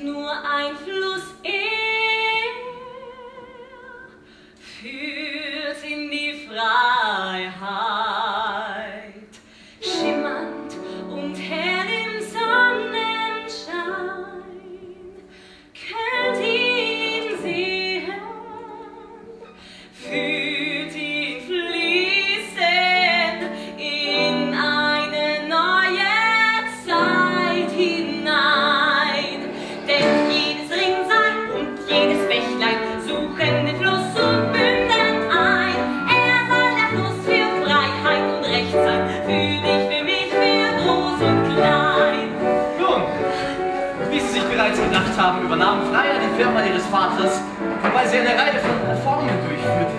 ist nur ein Fluss, er haben, übernahm Freier die Firma ihres Vaters, wobei sie eine Reihe von Reformen durchführte,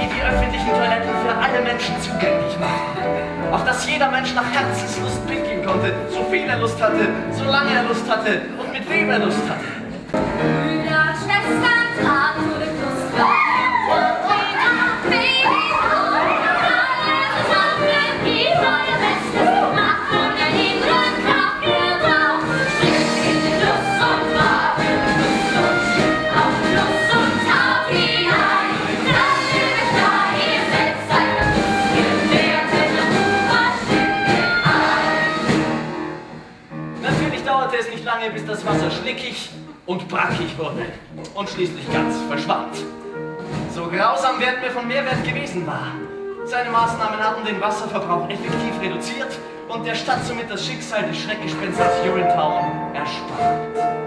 die die öffentlichen Toiletten für alle Menschen zugänglich machten. Auf dass jeder Mensch nach Herzenslust pinkeln konnte, so viel er Lust hatte, solange er Lust hatte und mit wem er Lust hatte. Dauerte es nicht lange, bis das Wasser schlickig und brackig wurde und schließlich ganz verschwand. So grausam Wert mir von Mehrwert gewesen war. Seine Maßnahmen hatten den Wasserverbrauch effektiv reduziert und der Stadt somit das Schicksal des Schreckgespensters Urinetown erspart.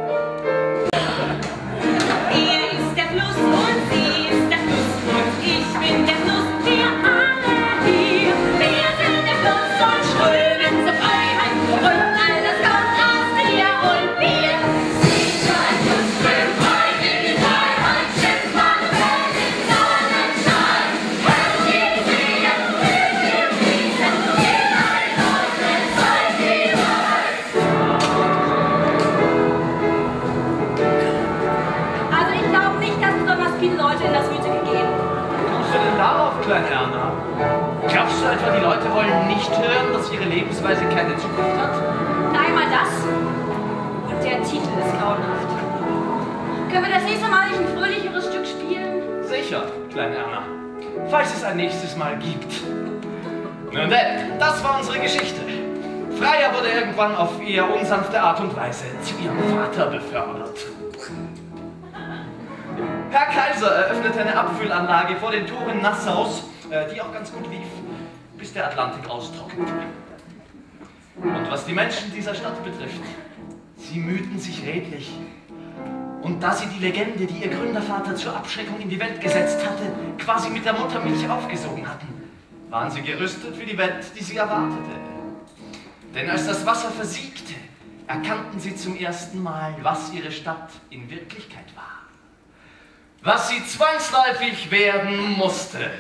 Kleine Erna? Glaubst du etwa, die Leute wollen nicht hören, dass ihre Lebensweise keine Zukunft hat? Einmal das und der Titel ist grauenhaft. Können wir das nächste Mal nicht ein fröhlicheres Stück spielen? Sicher, kleine Erna. Falls es ein nächstes Mal gibt. Nun denn, das war unsere Geschichte. Freier wurde irgendwann auf eher unsanfte Art und Weise zu ihrem Vater befördert. Herr Kaiser eröffnete eine Abfüllanlage vor den Toren Nassaus, äh, die auch ganz gut lief, bis der Atlantik austrocknete. Und was die Menschen dieser Stadt betrifft, sie mühten sich redlich. Und da sie die Legende, die ihr Gründervater zur Abschreckung in die Welt gesetzt hatte, quasi mit der Muttermilch aufgesogen hatten, waren sie gerüstet für die Welt, die sie erwartete. Denn als das Wasser versiegte, erkannten sie zum ersten Mal, was ihre Stadt in Wirklichkeit war was sie zwangsläufig werden musste.